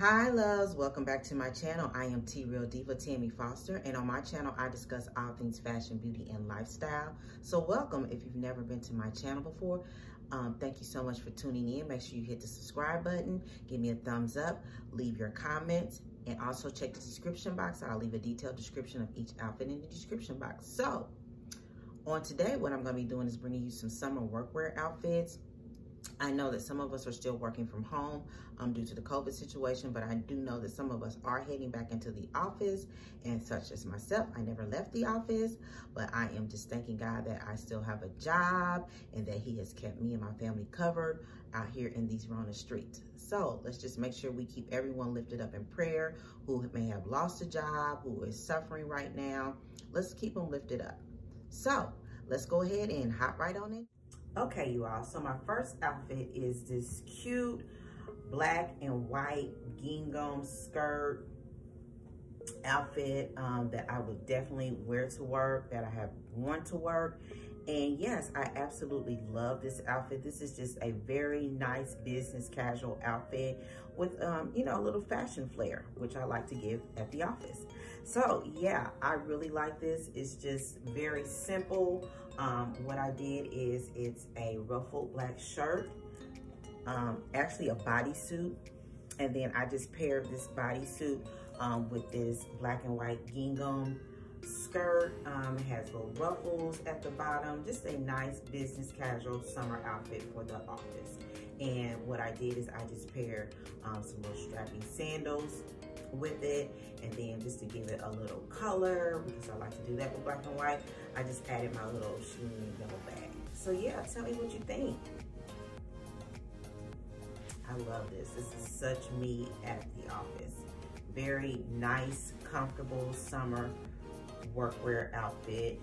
Hi loves, welcome back to my channel. I am Terrelldiva Tammy Foster and on my channel I discuss all things fashion, beauty, and lifestyle. So welcome if you've never been to my channel before. Um, thank you so much for tuning in. Make sure you hit the subscribe button, give me a thumbs up, leave your comments, and also check the description box. I'll leave a detailed description of each outfit in the description box. So on today, what I'm gonna be doing is bringing you some summer workwear outfits I know that some of us are still working from home um, due to the COVID situation, but I do know that some of us are heading back into the office and such as myself. I never left the office, but I am just thanking God that I still have a job and that he has kept me and my family covered out here in these Rona streets. So let's just make sure we keep everyone lifted up in prayer who may have lost a job, who is suffering right now. Let's keep them lifted up. So let's go ahead and hop right on in. Okay, you all, so my first outfit is this cute black and white gingham skirt outfit um, that I would definitely wear to work, that I have worn to work. And yes, I absolutely love this outfit. This is just a very nice business casual outfit with, um, you know, a little fashion flair, which I like to give at the office. So yeah, I really like this. It's just very simple. Um, what I did is it's a ruffled black shirt, um, actually a bodysuit. And then I just paired this bodysuit um, with this black and white gingham skirt. Um, it has little ruffles at the bottom. Just a nice business casual summer outfit for the office. And what I did is I just paired um, some little strappy sandals with it. And then just to give it a little color, because I like to do that with black and white, I just added my little shimmery yellow bag. So yeah, tell me what you think. I love this. This is such me at the office. Very nice, comfortable summer workwear outfit.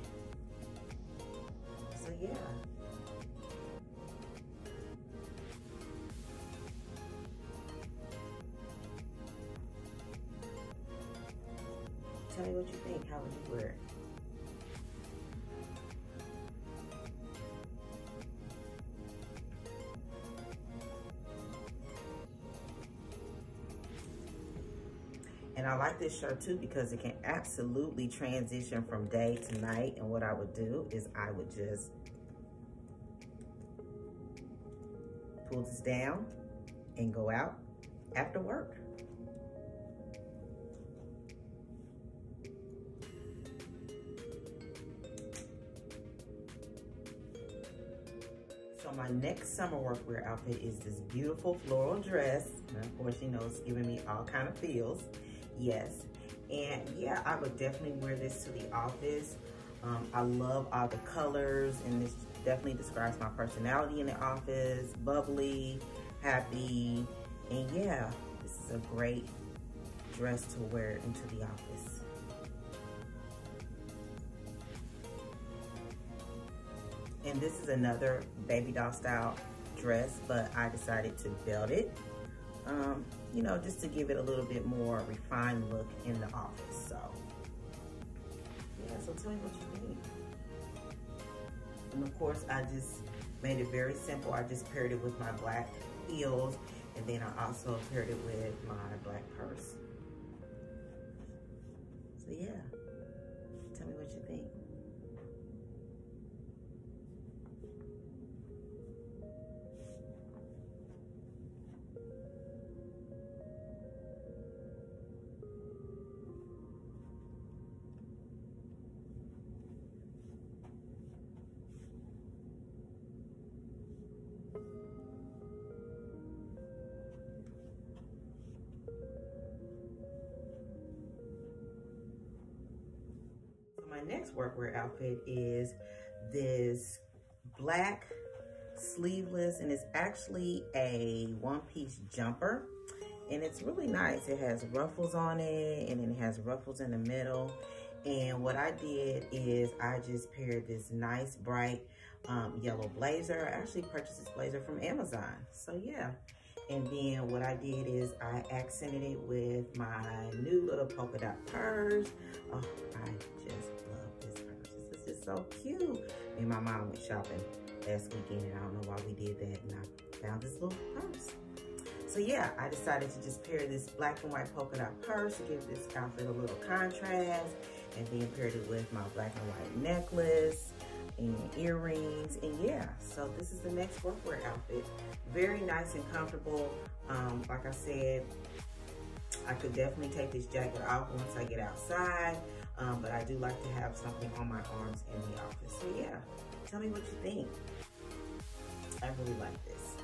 So yeah. What you think. How would you wear it? And I like this shirt too because it can absolutely transition from day to night. And what I would do is I would just pull this down and go out after work. So my next summer workwear outfit is this beautiful floral dress. And of course, you know, it's giving me all kind of feels. Yes. And yeah, I would definitely wear this to the office. Um, I love all the colors and this definitely describes my personality in the office. Bubbly, happy, and yeah, this is a great dress to wear into the office. And this is another baby doll style dress, but I decided to belt it. Um, you know, just to give it a little bit more refined look in the office. So, yeah, so tell me what you think. And of course, I just made it very simple. I just paired it with my black heels, and then I also paired it with my black purse. So yeah, tell me what you think. My next workwear outfit is this black sleeveless and it's actually a one-piece jumper and it's really nice. It has ruffles on it and it has ruffles in the middle. And what I did is I just paired this nice bright um, yellow blazer. I actually purchased this blazer from Amazon. So yeah. And then what I did is I accented it with my new little polka dot purse. Oh, I just so cute. And my mom went shopping last weekend and I don't know why we did that. And I found this little purse. so yeah, I decided to just pair this black and white polka dot purse to give this outfit a little contrast and then paired it with my black and white necklace and earrings and yeah so this is the next workwear outfit very nice and comfortable um, like I said I could definitely take this jacket off once I get outside um, but I do like to have something on my arms in the office. So yeah tell me what you think. I really like this.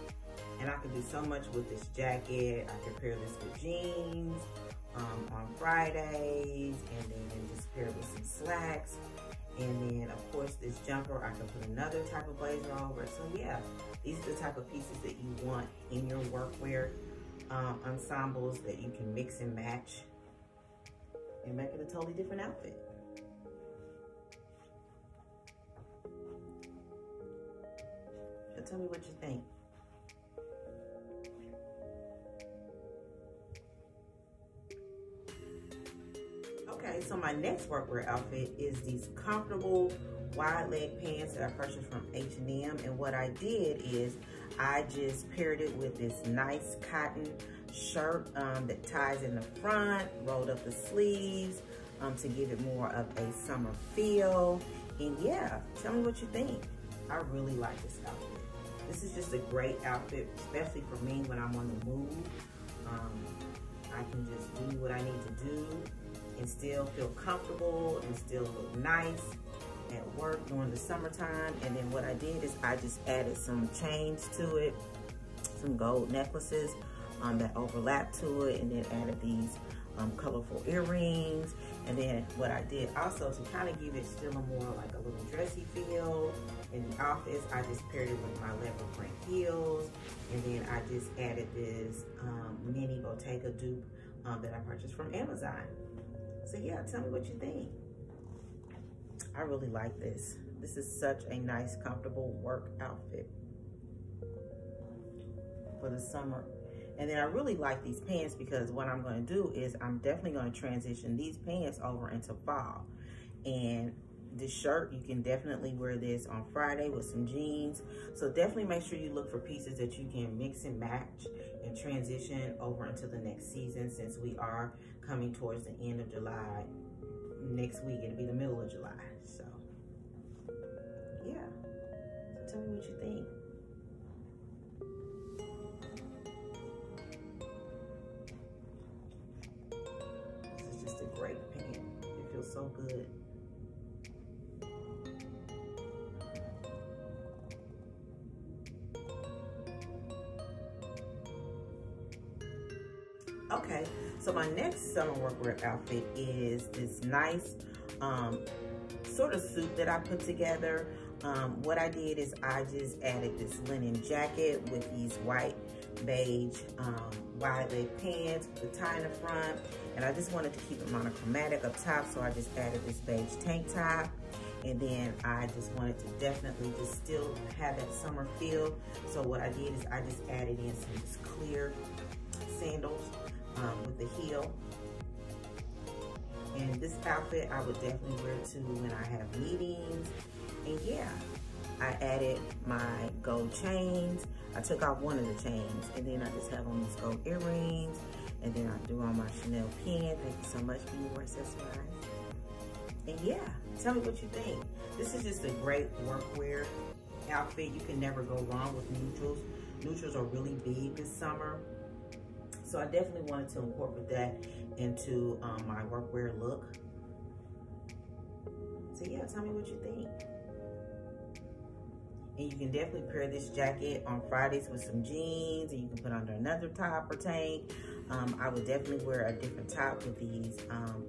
And I can do so much with this jacket. I can pair this with jeans um, on Fridays and then just pair it with some slacks. And then of course this jumper, I can put another type of blazer over. So yeah, these are the type of pieces that you want in your workwear um, ensembles that you can mix and match and make it a totally different outfit. So tell me what you think. Okay, so my next workwear outfit is these comfortable wide leg pants that I purchased from H&M. And what I did is I just paired it with this nice cotton shirt um, that ties in the front, rolled up the sleeves um, to give it more of a summer feel. And yeah, tell me what you think. I really like this outfit. This is just a great outfit, especially for me when I'm on the move. Um, I can just do what I need to do and still feel comfortable and still look nice at work during the summertime. And then what I did is I just added some chains to it, some gold necklaces um, that overlap to it, and then added these um, colorful earrings. And then what I did also to kind of give it still a more like a little dressy feel in the office, I just paired it with my leopard print heels. And then I just added this um, mini Bottega dupe um, that I purchased from Amazon. So yeah, tell me what you think. I really like this. This is such a nice, comfortable work outfit for the summer. And then I really like these pants because what I'm gonna do is I'm definitely gonna transition these pants over into fall. And this shirt, you can definitely wear this on Friday with some jeans. So definitely make sure you look for pieces that you can mix and match and transition over into the next season since we are coming towards the end of July. Next week, it'll be the middle of July. So, yeah. So tell me what you think. Just a great pant. It feels so good. Okay, so my next summer workwear outfit is this nice um, sort of suit that I put together. Um, what I did is I just added this linen jacket with these white beige um, wide leg pants with the tie in the front. And I just wanted to keep it monochromatic up top, so I just added this beige tank top. And then I just wanted to definitely just still have that summer feel. So what I did is I just added in some clear sandals um, with the heel. And this outfit I would definitely wear to when I have meetings. I added my gold chains. I took off one of the chains and then I just have on these gold earrings. And then I threw on my Chanel pin. Thank you so much, for your Accessorized. And yeah, tell me what you think. This is just a great workwear outfit. You can never go wrong with neutrals. Neutrals are really big this summer. So I definitely wanted to incorporate that into um, my workwear look. So yeah, tell me what you think. And you can definitely pair this jacket on Fridays with some jeans and you can put under another top or tank. Um, I would definitely wear a different top with these um,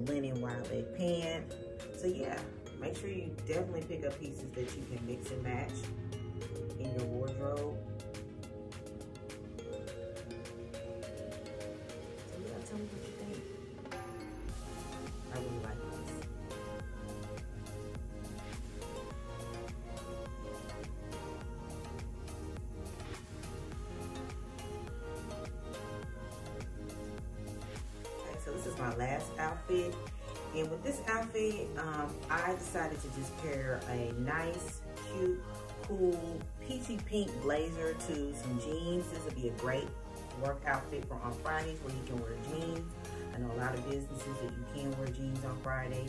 linen wide leg pants. So yeah, make sure you definitely pick up pieces that you can mix and match in your wardrobe. My last outfit. And with this outfit, um, I decided to just pair a nice, cute, cool, peachy pink blazer to some jeans. This would be a great work outfit for on Fridays where you can wear jeans. I know a lot of businesses that you can wear jeans on Friday.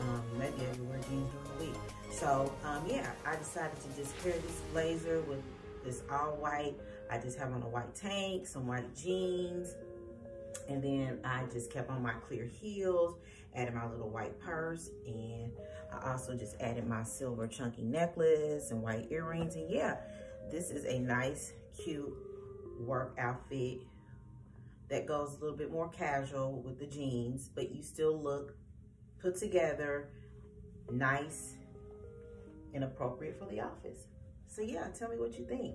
Um, you might to wear jeans during the week. So um, yeah, I decided to just pair this blazer with this all white. I just have on a white tank, some white jeans, and then I just kept on my clear heels, added my little white purse, and I also just added my silver chunky necklace and white earrings. And yeah, this is a nice, cute work outfit that goes a little bit more casual with the jeans, but you still look put together, nice, and appropriate for the office. So yeah, tell me what you think.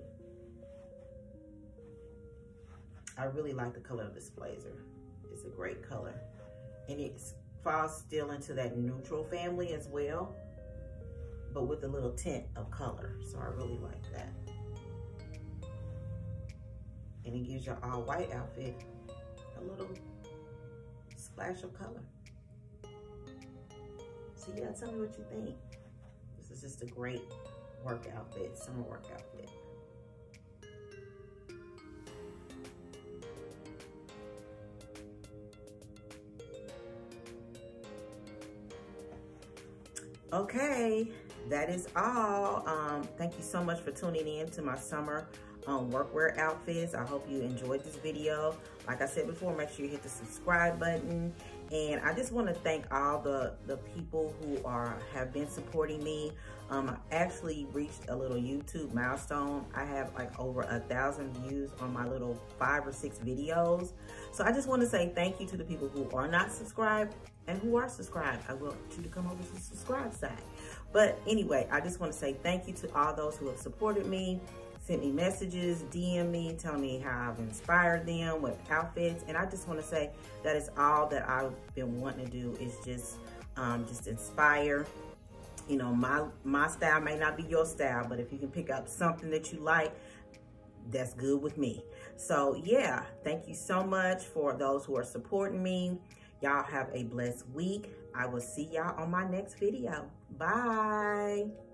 I really like the color of this blazer. It's a great color. And it falls still into that neutral family as well, but with a little tint of color. So I really like that. And it gives your all white outfit a little splash of color. So yeah, tell me what you think. This is just a great work outfit, summer work outfit. Okay, that is all. Um, thank you so much for tuning in to my summer um, workwear outfits. I hope you enjoyed this video. Like I said before, make sure you hit the subscribe button. And I just want to thank all the, the people who are have been supporting me. Um, I actually reached a little YouTube milestone. I have like over a thousand views on my little five or six videos. So I just want to say thank you to the people who are not subscribed and who are subscribed. I want you to come over to the subscribe side. But anyway, I just want to say thank you to all those who have supported me sent me messages, DM me, tell me how I've inspired them with outfits. And I just want to say that is all that I've been wanting to do is just, um, just inspire. You know, my, my style may not be your style, but if you can pick up something that you like, that's good with me. So yeah, thank you so much for those who are supporting me. Y'all have a blessed week. I will see y'all on my next video. Bye.